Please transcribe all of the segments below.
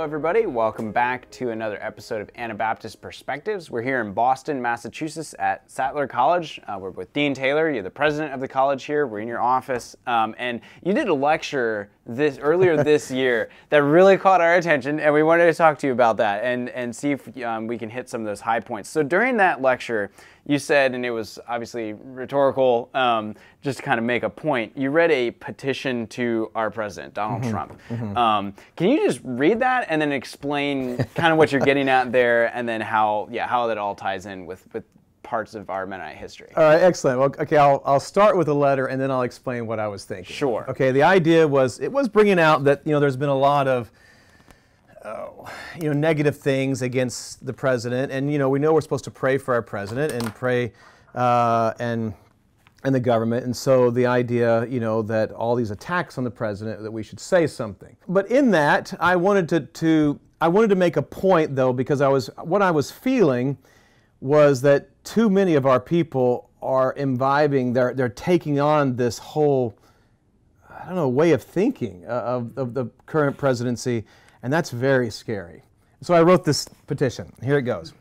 Everybody. Welcome back to another episode of Anabaptist Perspectives. We're here in Boston, Massachusetts at Sattler College. Uh, we're with Dean Taylor. You're the president of the college here. We're in your office. Um, and you did a lecture this earlier this year that really caught our attention, and we wanted to talk to you about that and, and see if um, we can hit some of those high points. So during that lecture, you said, and it was obviously rhetorical, um, just to kind of make a point, you read a petition to our president, Donald mm-hmm. Trump. Mm-hmm. Um, can you just read that and then explain kind of what you're getting at there and then how, yeah, how that all ties in with, with parts of our Mennonite history. All right, excellent. Well, okay, I'll, I'll start with a letter and then I'll explain what I was thinking. Sure. Okay, the idea was, it was bringing out that, you know, there's been a lot of, oh, you know, negative things against the president. And, you know, we know we're supposed to pray for our president and pray uh, and, and the government. And so the idea, you know, that all these attacks on the president, that we should say something. But in that, I wanted to, to I wanted to make a point, though, because I was, what I was feeling was that too many of our people are imbibing, they're, they're taking on this whole, I don't know, way of thinking uh, of, of the current presidency and that's very scary. So I wrote this petition. Here it goes.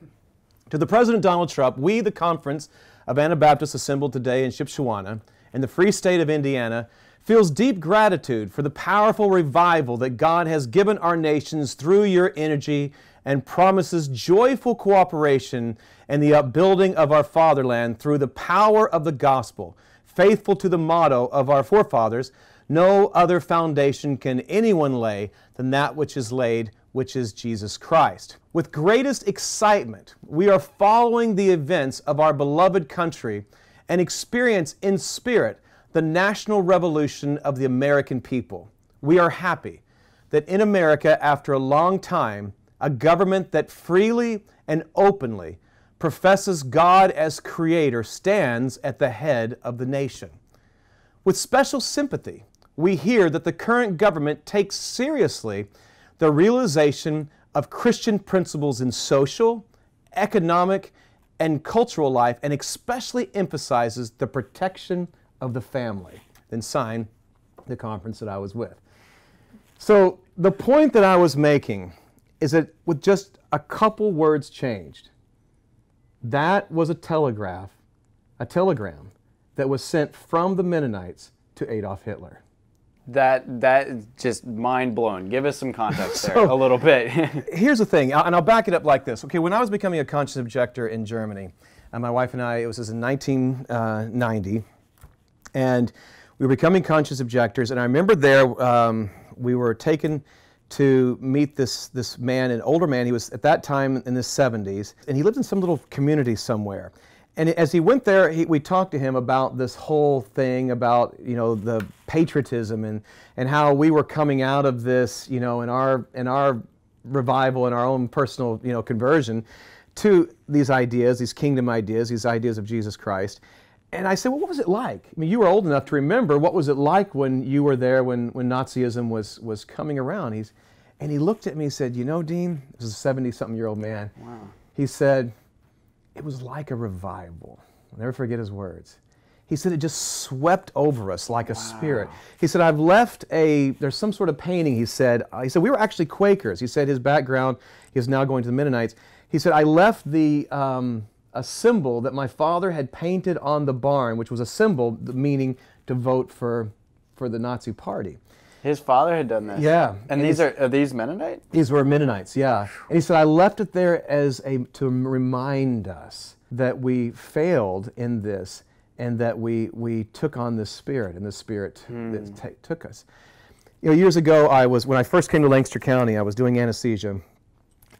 To the President Donald Trump, we, the Conference of Anabaptists assembled today in Shipshewana, in the free state of Indiana, feels deep gratitude for the powerful revival that God has given our nations through your energy and promises joyful cooperation in the upbuilding of our fatherland through the power of the gospel, faithful to the motto of our forefathers no other foundation can anyone lay than that which is laid, which is Jesus Christ. With greatest excitement, we are following the events of our beloved country and experience in spirit the national revolution of the American people. We are happy that in America, after a long time, a government that freely and openly professes God as creator stands at the head of the nation. With special sympathy, we hear that the current government takes seriously the realization of Christian principles in social, economic, and cultural life, and especially emphasizes the protection of the family. Then sign the conference that I was with. So, the point that I was making is that with just a couple words changed, that was a telegraph, a telegram that was sent from the Mennonites to Adolf Hitler that that is just mind blown. Give us some context there a little bit. here's the thing, and I'll back it up like this. Okay, when I was becoming a conscious objector in Germany, and my wife and I, it was in 1990, and we were becoming conscious objectors. And I remember there um, we were taken to meet this this man, an older man. He was at that time in his 70s, and he lived in some little community somewhere. And as he went there, he, we talked to him about this whole thing about you know the patriotism and and how we were coming out of this you know in our in our revival and our own personal you know conversion to these ideas, these kingdom ideas, these ideas of Jesus Christ. And I said, well, what was it like? I mean, you were old enough to remember. What was it like when you were there when, when Nazism was, was coming around? He's, and he looked at me and said, you know, Dean, this is a 70-something year old man. Wow. He said, it was like a revival. I'll never forget his words. He said it just swept over us like a wow. spirit. He said, I've left a, there's some sort of painting, he said. Uh, he said, we were actually Quakers. He said his background, he is now going to the Mennonites. He said, I left the, um, a symbol that my father had painted on the barn, which was a symbol meaning to vote for, for the Nazi party. His father had done this. Yeah. And, and these are, are these Mennonite? These were Mennonites, yeah. And he said, I left it there as a to remind us that we failed in this and that we, we took on this spirit and the spirit mm. that t- took us. You know, years ago, I was, when I first came to Lancaster County, I was doing anesthesia.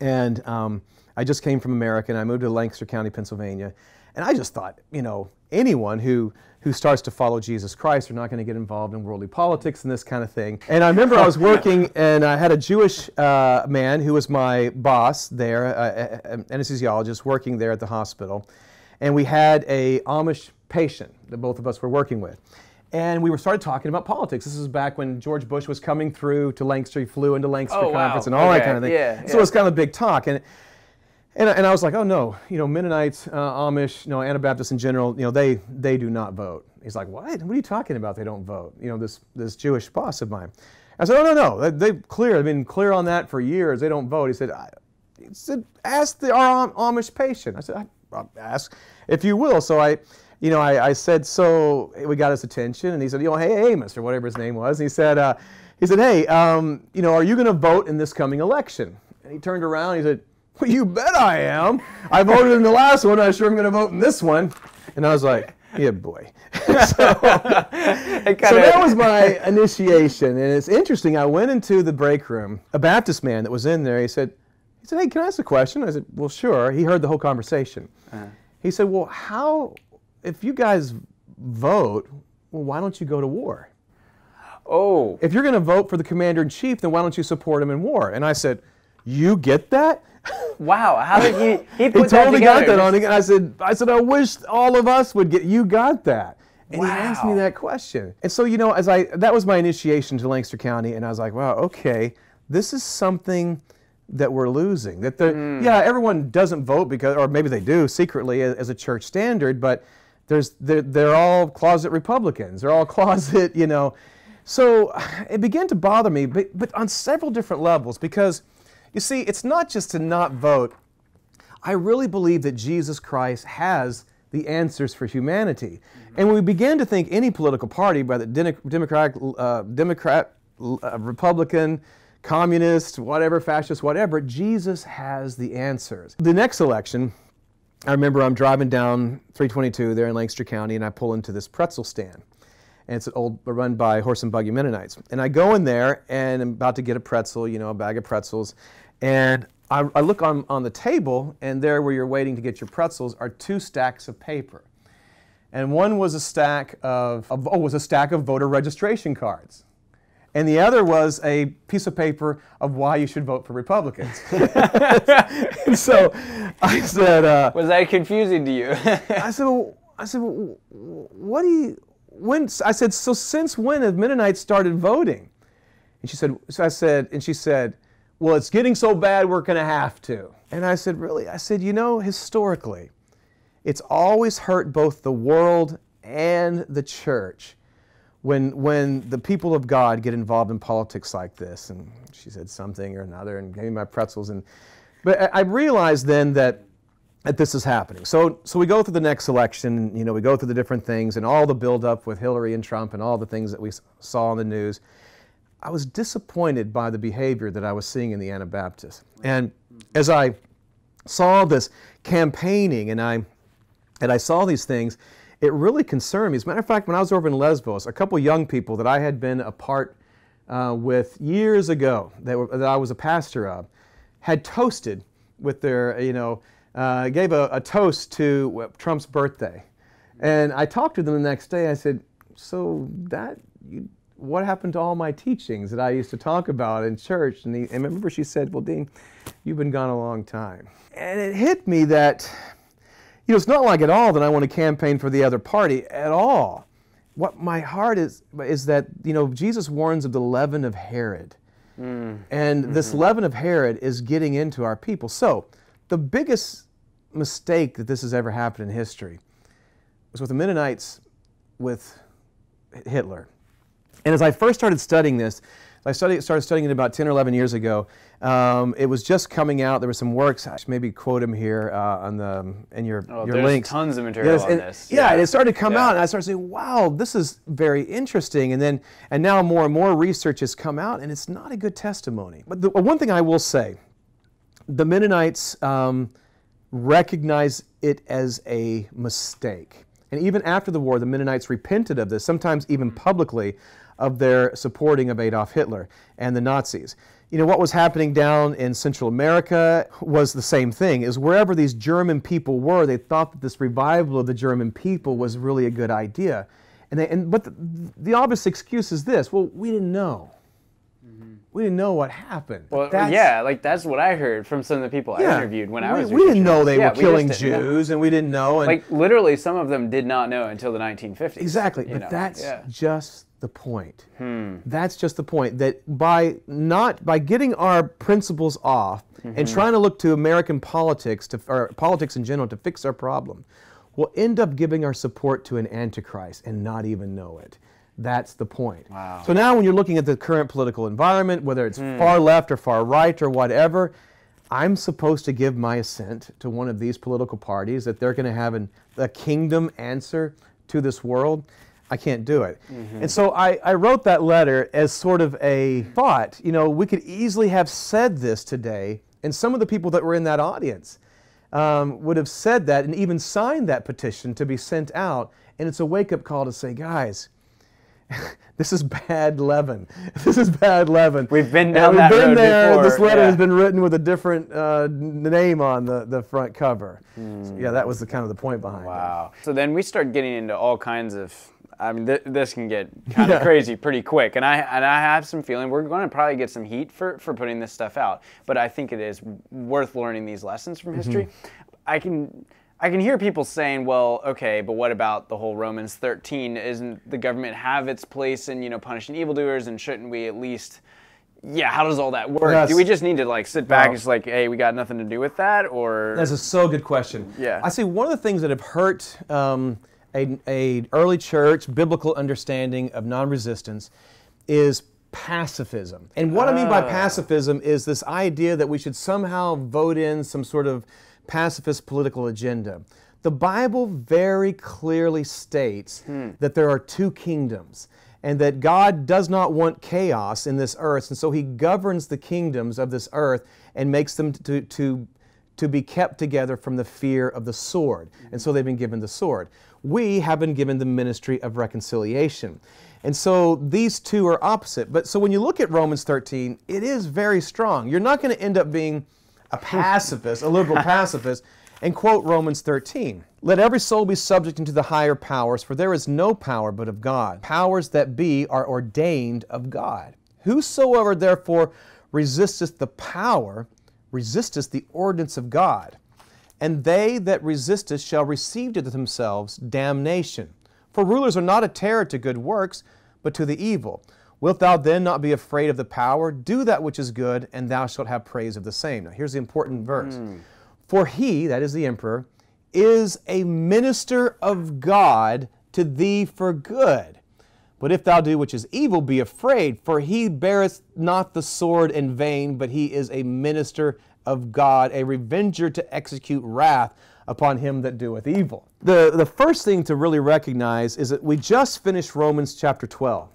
And um, I just came from America and I moved to Lancaster County, Pennsylvania. And I just thought, you know, anyone who who starts to follow Jesus Christ are not going to get involved in worldly politics and this kind of thing. And I remember I was working and I had a Jewish uh, man who was my boss there, an anesthesiologist working there at the hospital. And we had a Amish patient that both of us were working with. And we were started talking about politics. This is back when George Bush was coming through to Lancaster. He flew into Lancaster oh, Conference wow. and all okay. that kind of thing. Yeah, so yeah. it was kind of a big talk. And and, and I was like, oh no, you know, Mennonites, uh, Amish, you know, Anabaptists in general, you know, they, they do not vote. He's like, what? What are you talking about? They don't vote. You know, this, this Jewish boss of mine. I said, oh, no, no, they, they clear. They've been clear on that for years. They don't vote. He said, I, he said ask the, our Amish patient. I said, I, I'll ask if you will. So I, you know, I, I, said, so we got his attention, and he said, you know, hey, Amos, or whatever his name was. And he said, uh, he said, hey, um, you know, are you going to vote in this coming election? And he turned around, he said, well, you bet I am. I voted in the last one. I'm sure I'm going to vote in this one. And I was like, yeah, boy. so, so that was my initiation, and it's interesting. I went into the break room. A Baptist man that was in there, he said, he said, hey, can I ask a question? I said, well, sure. He heard the whole conversation. Uh-huh. He said, well, how, if you guys vote, well, why don't you go to war? Oh. If you're going to vote for the commander in chief, then why don't you support him in war? And I said, you get that? Wow, how did he? He, put he totally got that on. I said, I said, I wish all of us would get. You got that. And wow. he asked me that question. And so, you know, as I that was my initiation to Lancaster County, and I was like, wow, okay, this is something that we're losing. That the mm. yeah, everyone doesn't vote because, or maybe they do secretly as, as a church standard, but there's they're, they're all closet Republicans. They're all closet, you know. So it began to bother me, but, but on several different levels because you see, it's not just to not vote. I really believe that Jesus Christ has the answers for humanity. Mm-hmm. And when we begin to think any political party, whether Democrat, uh, Democrat, uh, Republican, communist, whatever, fascist, whatever, Jesus has the answers. The next election, I remember I'm driving down 322 there in Lancaster County, and I pull into this pretzel stand and it's an old run by Horse and Buggy Mennonites. And I go in there and I'm about to get a pretzel, you know, a bag of pretzels, and I, I look on, on the table, and there where you're waiting to get your pretzels are two stacks of paper. And one was a stack of, of oh, was a stack of voter registration cards and the other was a piece of paper of why you should vote for Republicans. and so I said, uh, "Was that confusing to you?" I said, well, "I said, well, what do you? When I said, so since when have Mennonites started voting? And she said, so I said, and she said, well, it's getting so bad we're going to have to. And I said, really? I said, you know, historically, it's always hurt both the world and the church when, when the people of God get involved in politics like this. And she said something or another and gave me my pretzels. And, but I realized then that that this is happening. So, so we go through the next election, you know, we go through the different things and all the buildup with Hillary and Trump and all the things that we saw in the news. I was disappointed by the behavior that I was seeing in the Anabaptists. And as I saw this campaigning and I, and I saw these things, it really concerned me. As a matter of fact, when I was over in Lesbos, a couple young people that I had been a part uh, with years ago, that, were, that I was a pastor of, had toasted with their, you know, uh, gave a, a, toast to Trump's birthday. And I talked to them the next day. I said, So that, you, what happened to all my teachings that I used to talk about in church? And, he, and remember she said, Well, Dean, you've been gone a long time. And it hit me that, you know, it's not like at all that I want to campaign for the other party at all. What my heart is, is that, you know, Jesus warns of the leaven of Herod. Mm. And mm-hmm. this leaven of Herod is getting into our people. So, the biggest mistake that this has ever happened in history was with the Mennonites with Hitler. And as I first started studying this, I studied, started studying it about 10 or 11 years ago. Um, it was just coming out. There were some works. I should maybe quote him here uh, on the in your oh, your there's links. Tons of material yes, on and, this. Yeah, yeah, and it started to come yeah. out, and I started saying, "Wow, this is very interesting." And then, and now more and more research has come out, and it's not a good testimony. But the one thing I will say the Mennonites um, recognized it as a mistake. And even after the war, the Mennonites repented of this, sometimes even publicly, of their supporting of Adolf Hitler and the Nazis. You know, what was happening down in Central America was the same thing, is wherever these German people were, they thought that this revival of the German people was really a good idea. And, they, and but the, the obvious excuse is this, well, we didn't know we didn't know what happened. Well, yeah, like that's what I heard from some of the people yeah, I interviewed when we, I was. We didn't know they yeah, were killing Jews, and we didn't know. And like literally, some of them did not know until the 1950s. Exactly, but know? that's yeah. just the point. Hmm. That's just the point that by not by getting our principles off mm-hmm. and trying to look to American politics to or politics in general to fix our problem, we'll end up giving our support to an antichrist and not even know it. That's the point. Wow. So now when you're looking at the current political environment, whether it's far left or far right or whatever, I'm supposed to give my assent to one of these political parties that they're going to have an, a kingdom answer to this world. I can't do it. And so I, I wrote that letter as sort of a thought. You know, we could easily have said this today, and some of the people that were in that audience um, would have said that and even signed that petition to be sent out. And it's a wake up call to say, guys, this is bad leaven. This is bad leaven. We've been And down we've that been road there. and This letter yeah. has been written with a different uh, name on the, the front cover. Hmm. So, yeah, that was the kind of the point behind it. Wow. So then we start getting into all kinds of. I mean, th- this can get kind of Yeah. crazy pretty quick, and I and I have some feeling we're going to probably get some heat for for putting this stuff out. But I think it is worth learning these lessons from history. I can. I can hear people saying, "Well, okay, but what about the whole Romans 13? Isn't the government have its place in, you know, punishing evildoers, and shouldn't we at least, yeah? How does all that work? Do we just need to like sit back Well- and just like, hey, we got nothing to do with that, or That's a so good question. Yeah. I see one of the things that have hurt um, a, a early church biblical understanding of non-resistance is pacifism. And what I mean by pacifism is this idea that we should somehow vote in some sort of pacifist political agenda. The Bible very clearly states hmm. that there are two kingdoms and that God does not want chaos in this earth, and so He governs the kingdoms of this earth and makes them to, to, to be kept together from the fear of the sword. And so they've been given the sword. We have been given the ministry of reconciliation. And so these two are opposite. But so when you look at Romans 13, it is very strong. You're not going to end up being a pacifist, a liberal pacifist, and quote Romans 13. Let every soul be subject unto the higher powers, for there is no power but of God. Powers that be are ordained of God. Whosoever therefore resisteth the power, resisteth the ordinance of God. And they that resisteth shall receive to themselves damnation. For rulers are not a terror to good works, but to the evil. Wilt thou then not be afraid of the power? Do that which is good, and thou shalt have praise of the same. Now, here's the important verse. Hmm. For he, that is the emperor, is a minister of God to thee for good. But if thou do which is evil, be afraid, for he beareth not the sword in vain, but he is a minister of God, a revenger to execute wrath upon him that doeth evil. The, the first thing to really recognize is that we just finished Romans chapter 12.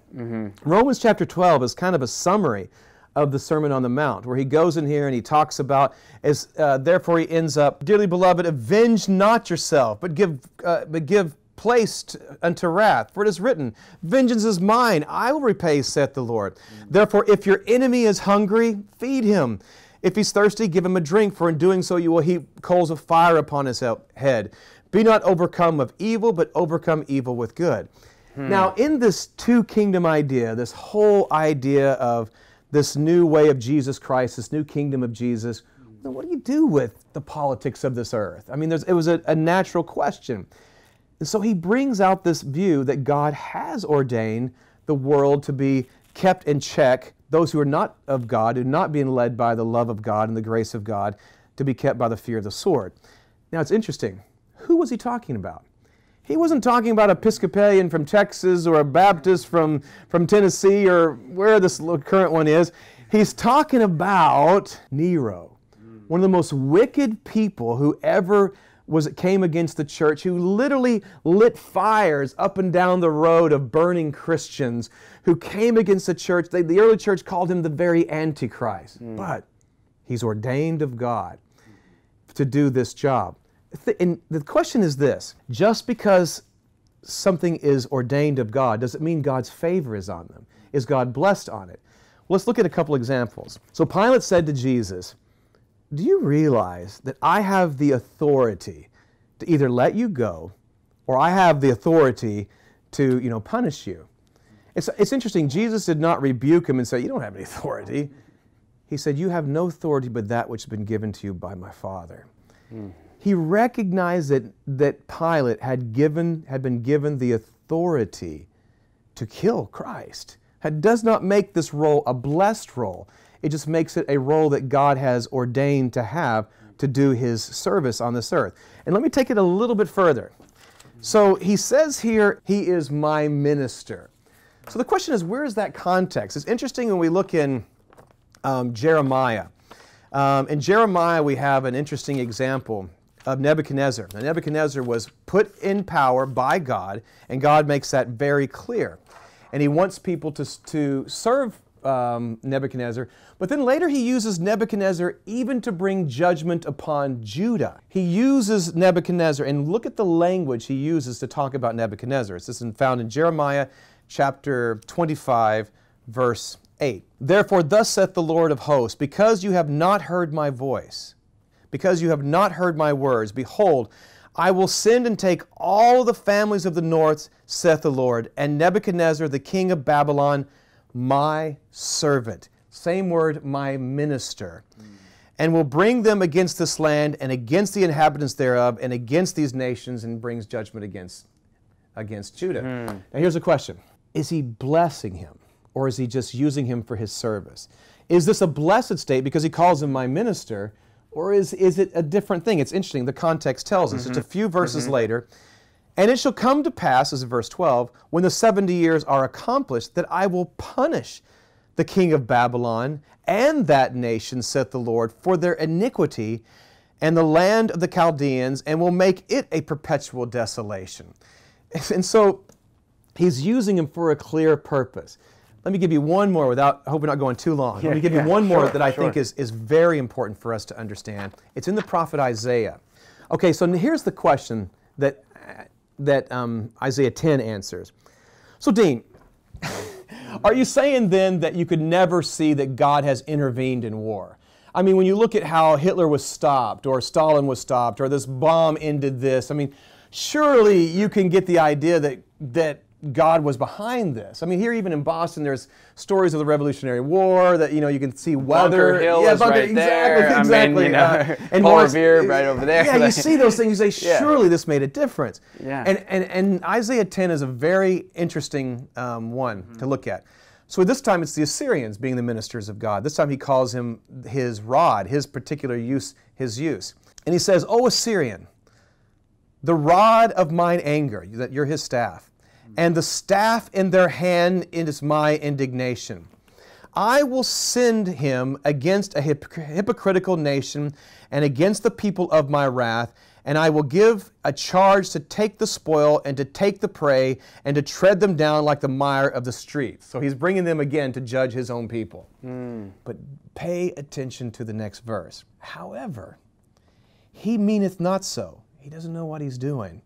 Romans chapter 12 is kind of a summary of the Sermon on the Mount, where he goes in here and he talks about, as uh, therefore he ends up, dearly beloved, avenge not yourself, but give, uh, but give place to, unto wrath. For it is written, Vengeance is mine, I will repay, saith the Lord. Therefore, if your enemy is hungry, feed him. If he's thirsty, give him a drink, for in doing so you will heap coals of fire upon his head. Be not overcome of evil, but overcome evil with good. Hmm. Now, in this two kingdom idea, this whole idea of this new way of Jesus Christ, this new kingdom of Jesus, then what do you do with the politics of this earth? I mean, there's, it was a, a natural question. And so he brings out this view that God has ordained the world to be kept in check, those who are not of God, who are not being led by the love of God and the grace of God, to be kept by the fear of the sword. Now it's interesting. Who was he talking about? He wasn't talking about an Episcopalian from Texas or a Baptist from, from Tennessee or where this current one is. He's talking about Nero, one of the most wicked people who ever was it came against the church, who literally lit fires up and down the road of burning Christians, who came against the church. They, the early church called him the very Antichrist. Hmm. But he's ordained of God to do this job. And the question is this just because something is ordained of God, does it mean God's favor is on them? Is God blessed on it? Well, let's look at a couple examples. So Pilate said to Jesus, Do you realize that I have the authority to either let you go or I have the authority to, you know, punish you? It's, it's interesting. Jesus did not rebuke him and say, You don't have any authority. He said, You have no authority but that which has been given to you by my Father. Hmm. He recognized that, that Pilate had, given, had been given the authority to kill Christ. Does not make this role a blessed role. It just makes it a role that God has ordained to have to do his service on this earth. And let me take it a little bit further. So he says here, He is my minister. So the question is, where is that context? It's interesting when we look in um, Jeremiah. Um, in Jeremiah, we have an interesting example of Nebuchadnezzar. Now, Nebuchadnezzar was put in power by God, and God makes that very clear. And he wants people to, to serve um, Nebuchadnezzar, but then later he uses Nebuchadnezzar even to bring judgment upon Judah. He uses Nebuchadnezzar, and look at the language he uses to talk about Nebuchadnezzar. This is found in Jeremiah chapter 25, verse 8. Therefore, thus saith the Lord of hosts, because you have not heard my voice, because you have not heard my words, behold, I will send and take all the families of the north, saith the Lord, and Nebuchadnezzar, the king of Babylon, my servant. Same word, my minister. And will bring them against this land and against the inhabitants thereof and against these nations and brings judgment against, against Judah. Hmm. Now here's a question Is he blessing him or is he just using him for his service? Is this a blessed state because he calls him my minister? Or is, is it a different thing? It's interesting. The context tells us. It's a mm-hmm. few verses mm-hmm. later. And it shall come to pass, as in verse 12, when the 70 years are accomplished, that I will punish the king of Babylon and that nation, saith the Lord, for their iniquity and the land of the Chaldeans, and will make it a perpetual desolation. And so he's using him for a clear purpose. Let me give you one more without, I hope we're not going too long. Let me give you yeah, one more sure, that I sure. think is, is very important for us to understand. It's in the prophet Isaiah. Okay, so here's the question that, that um, Isaiah 10 answers. So, Dean, are you saying then that you could never see that God has intervened in war? I mean, when you look at how Hitler was stopped, or Stalin was stopped, or this bomb ended this, I mean, surely you can get the idea that, that God was behind this. I mean, here even in Boston, there's stories of the Revolutionary War that you know you can see weather. Bunker Hill yeah, is Bunker- right there. exactly, I mean, exactly. you know, uh, Paul Morris- Revere right over there. Yeah, you see those things. You say, Yeah. surely this made a difference. Yeah. And and and Isaiah 10 is a very interesting um, one to look at. So this time it's the Assyrians being the ministers of God. This time he calls him his rod, his particular use, his use. And he says, O Assyrian, the rod of mine anger, that you're his staff, and the staff in their hand is my indignation. I will send him against a hypocr- hypocritical nation and against the people of my wrath, and I will give a charge to take the spoil and to take the prey and to tread them down like the mire of the streets. So he's bringing them again to judge his own people. Mm. But pay attention to the next verse. However, he meaneth not so. He doesn't know what he's doing.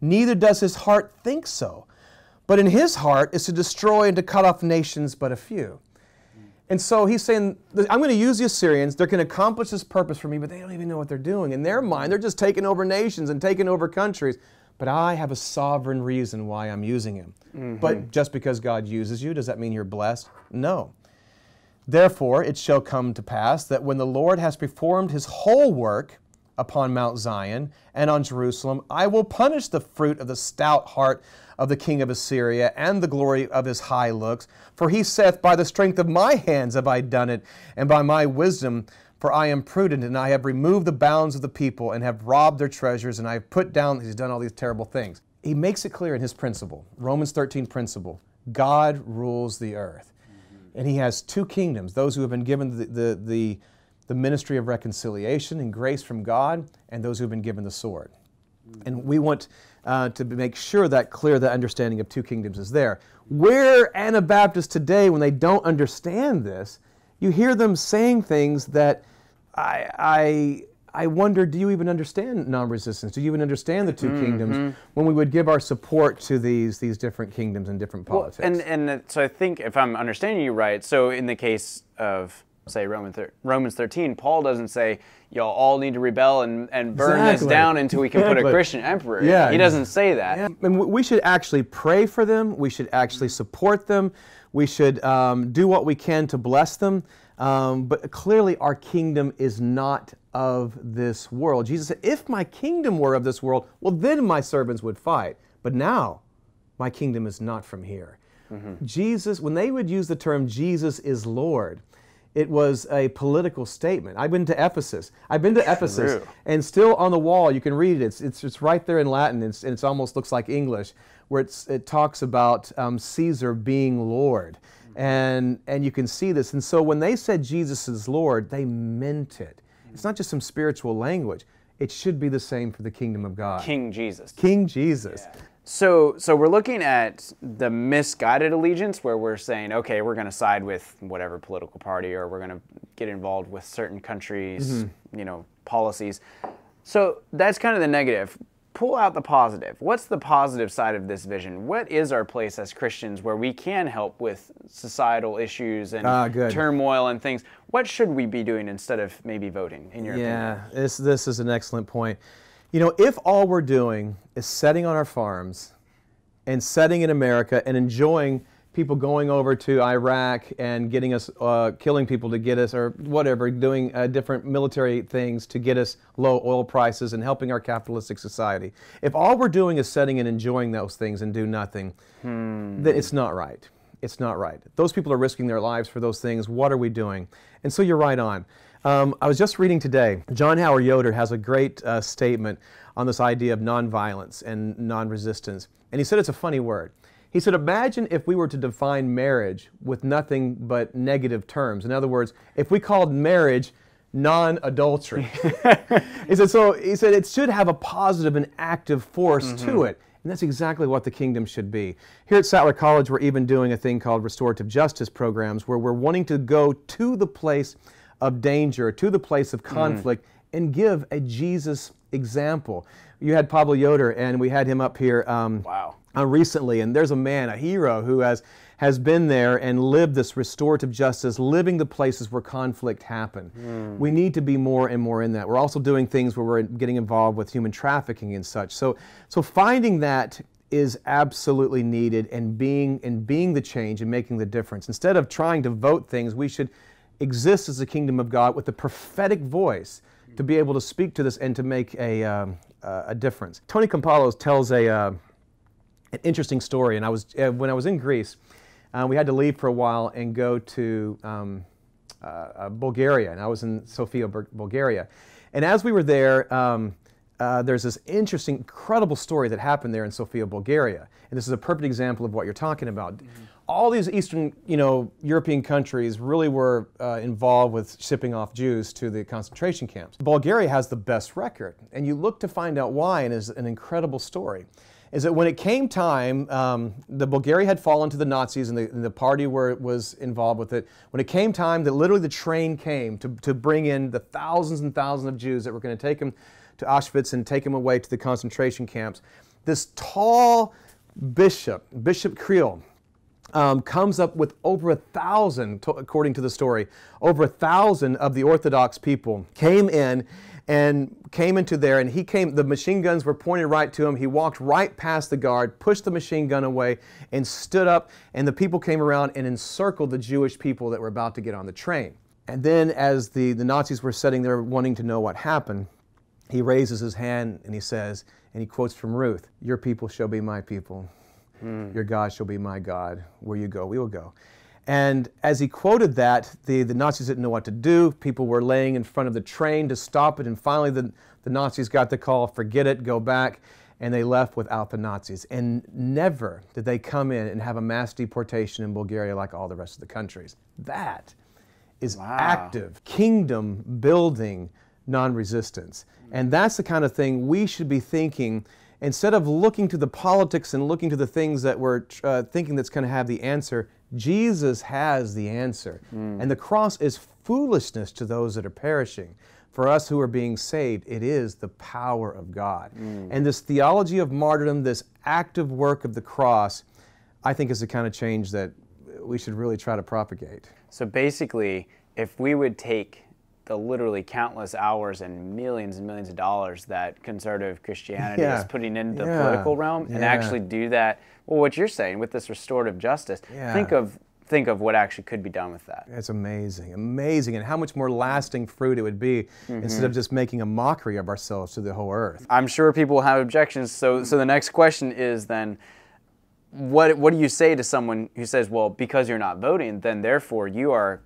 Neither does his heart think so. But in his heart is to destroy and to cut off nations but a few. And so he's saying, I'm going to use the Assyrians. They're going to accomplish this purpose for me, but they don't even know what they're doing. In their mind, they're just taking over nations and taking over countries. But I have a sovereign reason why I'm using him. Mm-hmm. But just because God uses you, does that mean you're blessed? No. Therefore, it shall come to pass that when the Lord has performed his whole work upon Mount Zion and on Jerusalem, I will punish the fruit of the stout heart of the king of Assyria and the glory of his high looks. For he saith, By the strength of my hands have I done it, and by my wisdom, for I am prudent, and I have removed the bounds of the people, and have robbed their treasures, and I have put down, he's done all these terrible things. He makes it clear in his principle, Romans 13 principle God rules the earth. And he has two kingdoms those who have been given the, the, the, the ministry of reconciliation and grace from God, and those who have been given the sword. And we want uh, to make sure that clear, that understanding of two kingdoms is there. Where Anabaptists today, when they don't understand this, you hear them saying things that I, I, I wonder, do you even understand non-resistance? Do you even understand the 2 kingdoms when we would give our support to these, these different kingdoms and different politics? And and so I think if I'm understanding you right, so in the case of say Roman thir- Romans 13, Paul doesn't say y'all all need to rebel and, and burn this down until we can put a Christian emperor. Yeah, he doesn't say that. Yeah, and we should actually pray for them. We should actually support them. We should um, do what we can to bless them. Um, but clearly, our kingdom is not of this world. Jesus said, If my kingdom were of this world, well, then my servants would fight. But now, my kingdom is not from here. Jesus, when they would use the term Jesus is Lord, It was a political statement. I've been to Ephesus. I've been to Ephesus, True. and still on the wall you can read it. It's it's, it's right there in Latin. It's, and it almost looks like English, where it's, it talks about um, Caesar being Lord, and and you can see this. And so when they said Jesus is Lord, they meant it. It's not just some spiritual language. It should be the same for the kingdom of God. King Jesus. King Jesus. So, so we're looking at the misguided allegiance where we're saying, okay, we're going to side with whatever political party, or we're going to get involved with certain countries, you know, policies. So that's kind of the negative. Pull out the positive. What's the positive side of this vision? What is our place as Christians where we can help with societal issues and Ah, good. turmoil and things? What should we be doing instead of maybe voting? In your opinion? Yeah, this this is an excellent point. You know, if all we're doing is setting on our farms and setting in America and enjoying people going over to Iraq and getting us, uh, killing people to get us, or whatever, doing uh, different military things to get us low oil prices and helping our capitalistic society. If all we're doing is setting and enjoying those things and do nothing, then it's not right. It's not right. Those people are risking their lives for those things. What are we doing? And so you're right on. Um, I was just reading today, John Howard Yoder has a great uh, statement on this idea of nonviolence and non-resistance. And he said it's a funny word. He said, imagine if we were to define marriage with nothing but negative terms. In other words, if we called marriage non-adultery. he said, so he said it should have a positive and active force to it. And that's exactly what the kingdom should be. Here at Sattler College, we're even doing a thing called restorative justice programs where we're wanting to go to the place of danger, to the place of conflict, and give a Jesus example. You had Pablo Yoder, and we had him up here um, Wow. uh, recently, and there's a man, a hero, who has has been there and lived this restorative justice, living the places where conflict happened. We need to be more and more in that. We're also doing things where we're getting involved with human trafficking and such. So, so finding that is absolutely needed, and being and being the change and making the difference. Instead of trying to vote things, we should exist as the kingdom of God with a prophetic voice to be able to speak to this and to make a, um, uh, a difference. Tony Campolo tells a, uh, an interesting story. And I was uh, when I was in Greece, uh, we had to leave for a while and go to um, uh, uh, Bulgaria, and I was in Sofia, Bulgaria. And as we were there, um, there's this interesting, incredible story that happened there in Sofia, Bulgaria. And this is a perfect example of what you're talking about. All these Eastern, you know, European countries really were uh, involved with shipping off Jews to the concentration camps. Bulgaria has the best record, and you look to find out why, and it's an incredible story is that when it came time, um, the Bulgaria had fallen to the Nazis and the, and the party where it was involved with it. When it came time that literally the train came to, to bring in the thousands and thousands of Jews that were going to take them to Auschwitz and take them away to the concentration camps, this tall bishop, Bishop Kiril, um, comes up with over a thousand, according to the story, over a thousand of the Orthodox people came in and came into there, and he came. The machine guns were pointed right to him. He walked right past the guard, pushed the machine gun away, and stood up. And the people came around and encircled the Jewish people that were about to get on the train. And then, as the, the Nazis were sitting there wanting to know what happened, he raises his hand and he says, and he quotes from Ruth, Your people shall be my people, Hmm. your God shall be my God. Where you go, we will go. And as he quoted that, the, the Nazis didn't know what to do. People were laying in front of the train to stop it. And finally, the, the Nazis got the call forget it, go back. And they left without the Nazis. And never did they come in and have a mass deportation in Bulgaria like all the rest of the countries. That is active kingdom building non resistance. And that's the kind of thing we should be thinking instead of looking to the politics and looking to the things that we're uh, thinking that's going to have the answer. Jesus has the answer. And the cross is foolishness to those that are perishing. For us who are being saved, it is the power of God. And this theology of martyrdom, this active work of the cross, I think is the kind of change that we should really try to propagate. So basically, if we would take the literally countless hours and millions and millions of dollars that conservative Christianity Yeah. is putting into the Yeah. political realm and actually do that, well, what you're saying with this restorative justice, Yeah. think of think of what actually could be done with that. It's amazing, amazing, and how much more lasting fruit it would be mm-hmm. instead of just making a mockery of ourselves to the whole earth. I'm sure people will have objections. So, so the next question is then, what what do you say to someone who says, well, because you're not voting, then therefore you are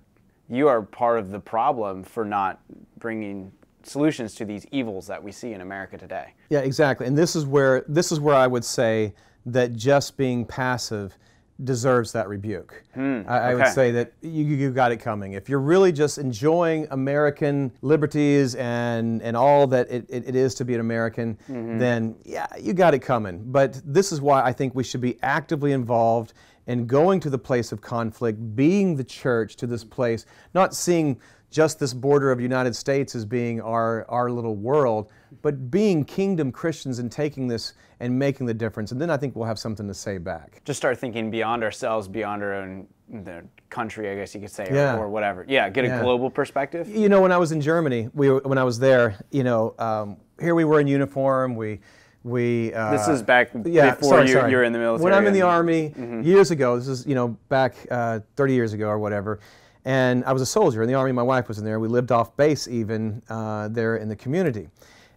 you are part of the problem for not bringing solutions to these evils that we see in America today. Yeah, exactly. And this is where this is where I would say that just being passive deserves that rebuke. Hmm, I, I would say that you, you got it coming. If you're really just enjoying American liberties and, and all that it, it, it is to be an American, mm-hmm. then yeah, you got it coming. But this is why I think we should be actively involved in going to the place of conflict, being the church to this place, not seeing just this border of the United States as being our, our little world, but being kingdom Christians and taking this and making the difference. And then I think we'll have something to say back. Just start thinking beyond ourselves, beyond our own the country, I guess you could say, or- Yeah. or, whatever. Yeah, get a Yeah. global perspective. You know, when I was in Germany, we when I was there, you know, um, here we were in uniform. We we uh, This is back yeah, before sorry, you, sorry. you were in the military. When I'm in the army years ago, this is you know back uh, 30 years ago or whatever, and I was a soldier in the army. My wife was in there. We lived off base even uh, there in the community,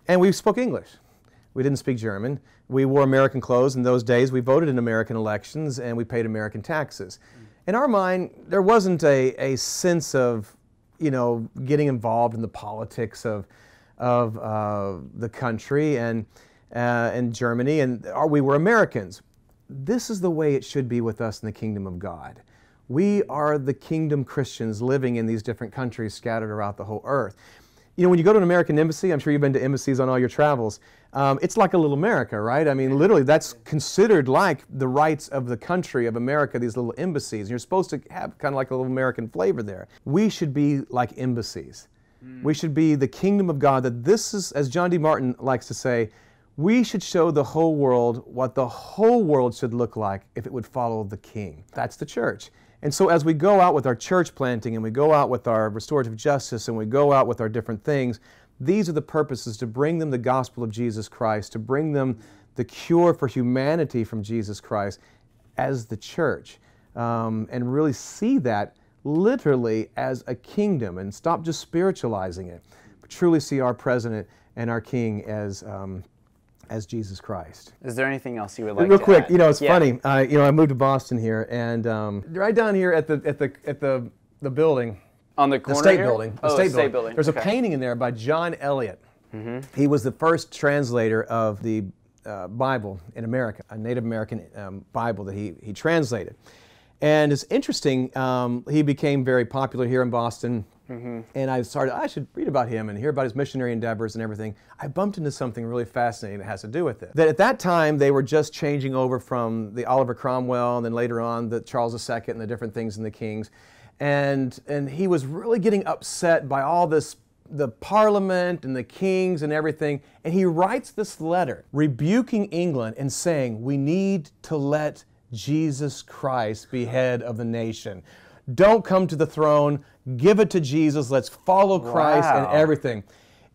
and we spoke English. We didn't speak German. We wore American clothes in those days. We voted in American elections and we paid American taxes. In our mind, there wasn't a, a sense of, you know, getting involved in the politics of, of uh, the country and, uh, and Germany, and we were Americans. This is the way it should be with us in the kingdom of God. We are the kingdom Christians living in these different countries scattered around the whole earth. You know, when you go to an American embassy, I'm sure you've been to embassies on all your travels. Um, it's like a little America, right? I mean, literally, that's considered like the rights of the country of America, these little embassies. And you're supposed to have kind of like a little American flavor there. We should be like embassies. We should be the kingdom of God, that this is, as John D. Martin likes to say, we should show the whole world what the whole world should look like if it would follow the king. That's the church. And so, as we go out with our church planting and we go out with our restorative justice and we go out with our different things, these are the purposes to bring them the gospel of Jesus Christ, to bring them the cure for humanity from Jesus Christ as the church, um, and really see that literally as a kingdom and stop just spiritualizing it, but truly see our president and our king as. Um, as Jesus Christ. Is there anything else you would like to Real quick, add? you know, it's Yeah. funny. I, you know, I moved to Boston here, and um, right down here at the at the at the the building, On the the corner state here? building, the oh, state, state building. building. There's okay. Mm-hmm. a painting in there by John Eliot. He was the first translator of the uh, Bible in America, a Native American um, Bible that he he translated. And it's interesting. Um, he became very popular here in Boston. Mm-hmm. And I started, I should read about him and hear about his missionary endeavors and everything. I bumped into something really fascinating that has to do with it. That at that time, they were just changing over from the Oliver Cromwell and then later on the Charles II and the different things in the kings. And, and he was really getting upset by all this the parliament and the kings and everything. And he writes this letter rebuking England and saying, We need to let Jesus Christ be head of the nation. Don't come to the throne, give it to Jesus, let's follow Christ and everything.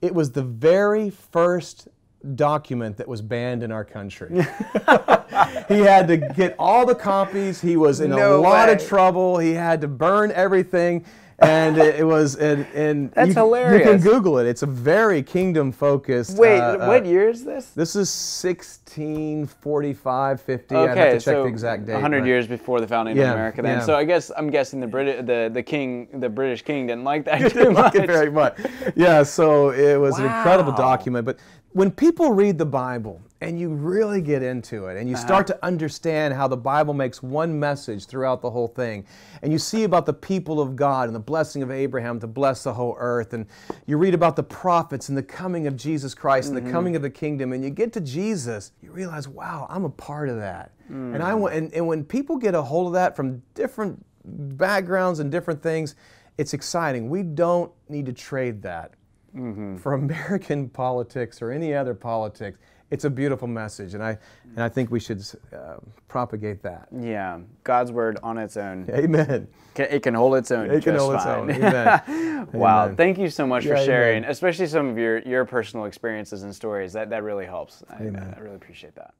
It was the very first document that was banned in our country. he had to get all the copies. He was in a No lot of trouble. He had to burn everything. And it, it was, and, and That's you, You can Google it. It's a very kingdom focused. Wait, uh, uh, what year is this? This is 1645, 50. I'd have Okay, to check so the exact date. 100 but- years before the founding Yeah, of America. Then, yeah. so I guess I'm guessing the Brit, the the king, the British king, didn't like that didn't much. like it very much. Yeah, so it was an incredible document. But when people read the Bible and you really get into it and you start Uh-huh. to understand how the Bible makes one message throughout the whole thing, and you see about the people of God and the blessing of Abraham to bless the whole earth, and you read about the prophets and the coming of Jesus Christ and the Mm-hmm. coming of the kingdom, and you get to Jesus, you realize, wow, I'm a part of that. And I want, and, and when people get a hold of that from different backgrounds and different things, it's exciting. We don't need to trade that for American politics or any other politics. It's a beautiful message, and I and I think we should uh, propagate that. Yeah, God's word on its own, Amen. It can hold its own. It can hold its own. Amen. Wow, Amen. thank you so much for sharing, amen. especially some of your your personal experiences and stories. That that really helps. I, I really appreciate that.